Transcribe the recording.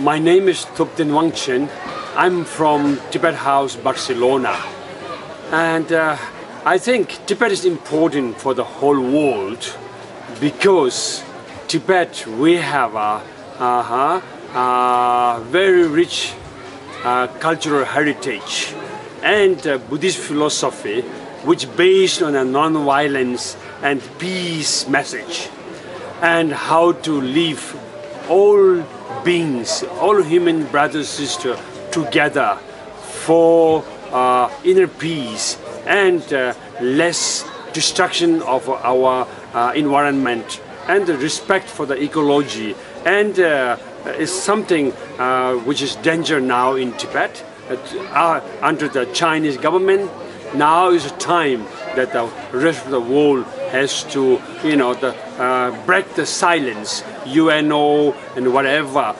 My name is Thubten Wangchen. I'm from Tibet House, Barcelona. And uh, I think Tibet is important for the whole world because Tibet we have a, uh a very rich uh, cultural heritage and uh, Buddhist philosophy which based on a non-violence and peace message and how to live all beings, all human brothers and sisters together for uh, inner peace and uh, less destruction of our uh, environment and the respect for the ecology and uh, is something uh, which is danger now in Tibet uh, under the Chinese government. Now is a time that the rest of the world has to, you know, the, uh, break the silence, UNO and whatever.